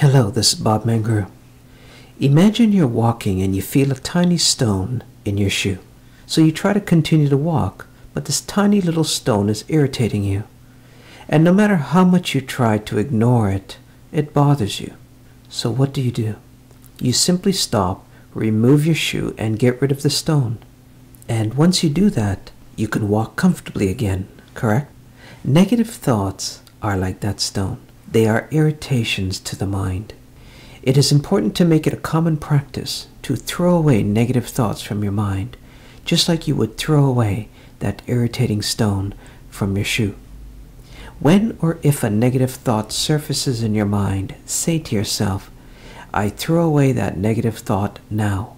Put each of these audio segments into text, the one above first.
Hello, this is Bob Mangroo. Imagine you're walking and you feel a tiny stone in your shoe. So you try to continue to walk, but this tiny little stone is irritating you. And no matter how much you try to ignore it, it bothers you. So what do you do? You simply stop, remove your shoe, and get rid of the stone. And once you do that, you can walk comfortably again, correct? Negative thoughts are like that stone. They are irritations to the mind. It is important to make it a common practice to throw away negative thoughts from your mind, just like you would throw away that irritating stone from your shoe. When or if a negative thought surfaces in your mind, say to yourself, I throw away that negative thought now.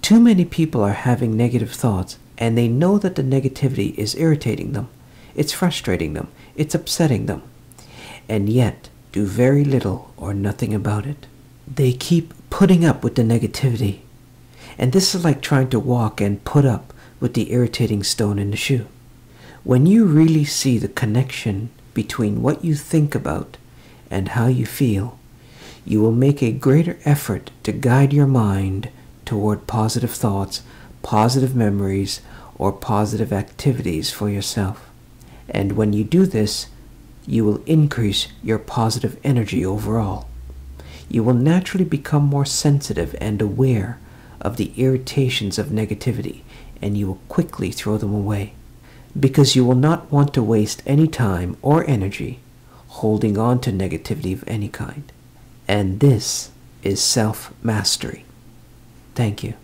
Too many people are having negative thoughts and they know that the negativity is irritating them, it's frustrating them, it's upsetting them and yet do very little or nothing about it. They keep putting up with the negativity. And this is like trying to walk and put up with the irritating stone in the shoe. When you really see the connection between what you think about and how you feel, you will make a greater effort to guide your mind toward positive thoughts, positive memories, or positive activities for yourself. And when you do this, you will increase your positive energy overall. You will naturally become more sensitive and aware of the irritations of negativity, and you will quickly throw them away. Because you will not want to waste any time or energy holding on to negativity of any kind. And this is self mastery. Thank you.